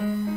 Mm-hmm.